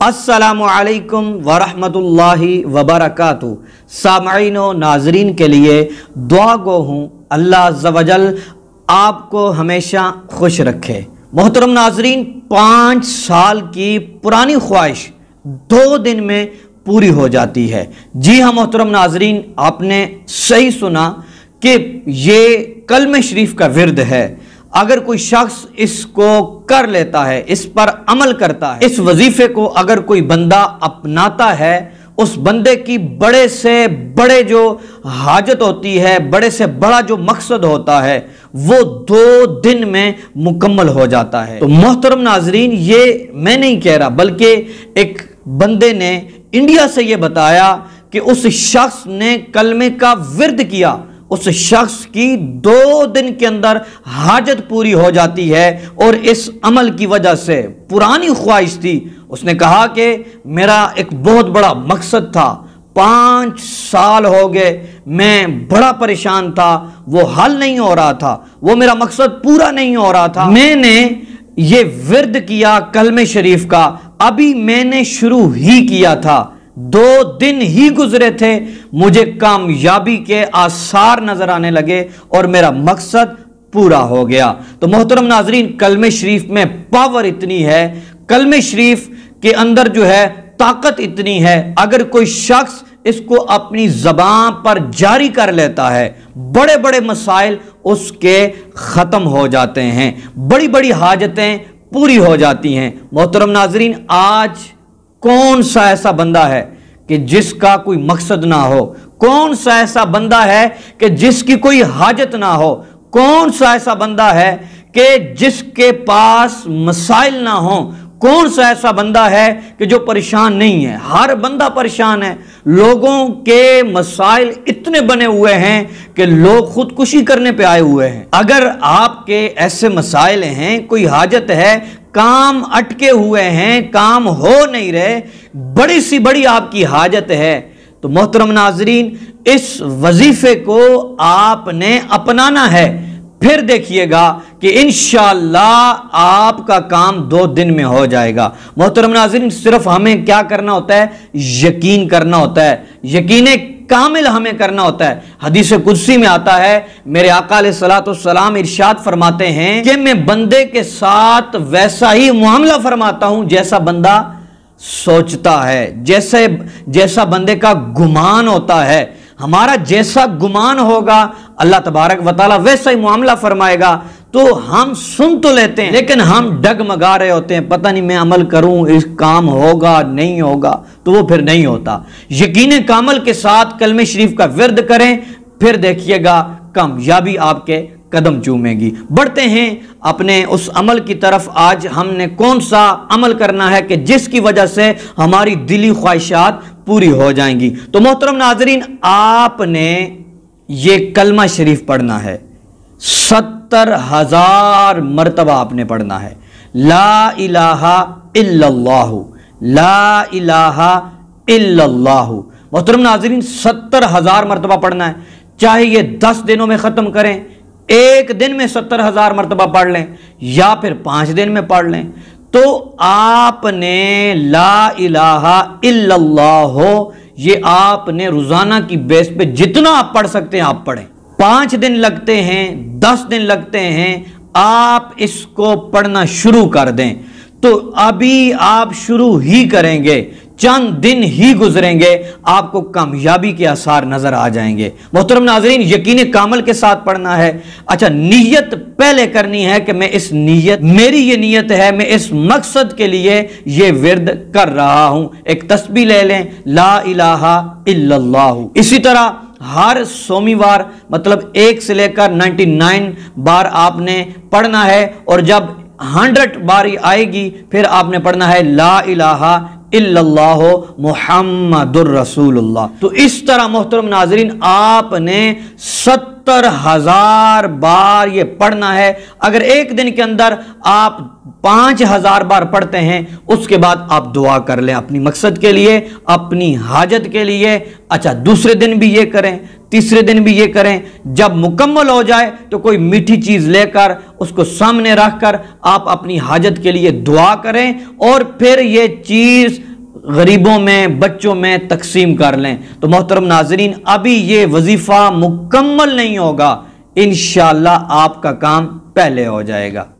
असलकम वरहमतुल्लाहि सामीन नाजरीन के लिए दुआ गो हूँ, अल्लाह जवजल आपको हमेशा खुश रखे। मोहतरम नाजरीन, पाँच साल की पुरानी ख्वाहिश दो दिन में पूरी हो जाती है। जी हाँ मोहतरम नाजरीन, आपने सही सुना कि ये कलम शरीफ का विरद है। अगर कोई शख्स इसको कर लेता है, इस पर अमल करता है, इस वजीफे को अगर कोई बंदा अपनाता है, उस बंदे की बड़े से बड़े जो हाजत होती है, बड़े से बड़ा जो मकसद होता है, वो दो दिन में मुकम्मल हो जाता है। तो मोहतरम नाजरीन, ये मैं नहीं कह रहा, बल्कि एक बंदे ने इंडिया से ये बताया कि उस शख्स ने कलमे का विरद किया। उस शख्स की दो दिन के अंदर हाजत पूरी हो जाती है और इस अमल की वजह से पुरानी ख्वाहिश थी। उसने कहा कि मेरा एक बहुत बड़ा मकसद था। पाँच साल हो गए, मैं बड़ा परेशान था, वो हल नहीं हो रहा था, वो मेरा मकसद पूरा नहीं हो रहा था। मैंने ये विरद किया कलम शरीफ का, अभी मैंने शुरू ही किया था। दो दिन ही गुजरे थे, मुझे कामयाबी के आसार नज़र आने लगे और मेरा मकसद पूरा हो गया। तो मोहतरम नाजरीन, कलम शरीफ में पावर इतनी है। कलम शरीफ के अंदर जो है, ताकत इतनी है। अगर कोई शख्स इसको अपनी जबान पर जारी कर लेता है बड़े बड़े मसाइल उसके ख़त्म हो जाते हैं। बड़ी बड़ी हाजतें पूरी हो जाती हैं। मोहतरम नाजरीन, आज कौन सा ऐसा बंदा है कि जिसका कोई मकसद ना हो? कौन सा ऐसा बंदा है कि जिसकी कोई हाजत ना हो? कौन सा ऐसा बंदा है कि जिसके पास मसाइल ना हो? कौन सा ऐसा बंदा है कि जो परेशान नहीं है? हर बंदा परेशान है। लोगों के मसाइल इतने बने हुए हैं कि लोग खुदकुशी करने पे आए हुए हैं। अगर आपके ऐसे मसाइल हैं, कोई हाजत है काम अटके हुए हैं, काम हो नहीं रहे, बड़ी सी बड़ी आपकी हाजत है। तो मोहतरम नाजरीन, इस वजीफे को आपने अपनाना है। फिर देखिएगा कि इन आपका काम दो दिन में हो जाएगा। मोहतरम नाजरीन, सिर्फ़ हमें क्या करना होता है? यकीन करना होता है। यकीन कामिल हमें करना होता है। हदीस कुदसी में आता है, मेरे आकाल सलाम इरशाद फरमाते हैं कि मैं बंदे के साथ वैसा ही मामला फरमाता हूँ जैसा बंदा सोचता है, जैसे, जैसा बंदे का गुमान होता है। हमारा जैसा गुमान होगा, अल्लाह तबारक वाली वैसा ही मामला फरमाएगा। तो हम सुन तो लेते हैं, लेकिन हम डगमगा रहे होते हैं, पता नहीं मैं अमल करूँ, इस काम होगा, नहीं होगा तो वो फिर नहीं होता। यकीन कामल के साथ कलम शरीफ का विरद करें, फिर देखिएगा कामयाबी आपके कदम चूमेगी। बढ़ते हैं अपने उस अमल की तरफ़, आज हमने कौन सा अमल करना है कि जिसकी वजह से हमारी दिली ख्वाहिशात पूरी हो जाएँगी। तो मोहतरम नाजरीन, आपने ये कलमा शरीफ पढ़ना है। सत्तर हज़ार मरतबा आपने पढ़ना है। ला इलाहा इल्लल्लाहु। ला इलाहा इल्लल्लाहु। मोहतरम नाजरीन, सत्तर हज़ार मरतबा पढ़ना है। चाहे ये दस दिनों में ख़त्म करें, एक दिन में सत्तर हज़ार मरतबा पढ़ लें, या फिर पाँच दिन में पढ़ लें तो आपने ला इलाहा इल्लल्लाह, ये आपने रोज़ाना की बेस पे जितना आप पढ़ सकते हैं, आप पढ़ें। पाँच दिन लगते हैं, दस दिन लगते हैं, आप इसको पढ़ना शुरू कर दें। तो अभी आप शुरू ही करेंगे, चंद दिन ही गुजरेंगे, आपको कामयाबी के आसार नज़र आ जाएँगे। मोहतरम नाजरीन, यकीन कामल के साथ पढ़ना है। अच्छा नीयत पहले करनी है कि मैं इस नीयत, मेरी ये नीयत है, मैं इस मकसद के लिए ये विरद कर रहा हूँ। एक तस्बी ले लें, ला इलाहा इल्लल्लाहु। इसी तरह हर सोमवार मतलब एक से लेकर 99 बार आपने पढ़ना है और जब हंड्रेड बारी आएगी, फिर आपने पढ़ना है ला इलाहा इल्लल्लाह मुहम्मदुर रसूलुल्लाह। तो इस तरह मोहतरम नाजरीन, आपने सत्तर हज़ार बार ये पढ़ना है। अगर एक दिन के अंदर आप पाँच हज़ार बार पढ़ते हैं, उसके बाद आप दुआ कर लें अपनी मकसद के लिए, अपनी हाजत के लिए। अच्छा दूसरे दिन भी ये करें, तीसरे दिन भी ये करें। जब मुकम्मल हो जाए तो कोई मीठी चीज़ लेकर, उसको सामने रखकर आप अपनी हाजत के लिए दुआ करें। और फिर ये चीज़ गरीबों में, बच्चों में तकसीम कर लें। तो मोहतरम नाजरीन, अभी ये वजीफ़ा मुकम्मल नहीं होगा। इन आपका काम पहले हो जाएगा।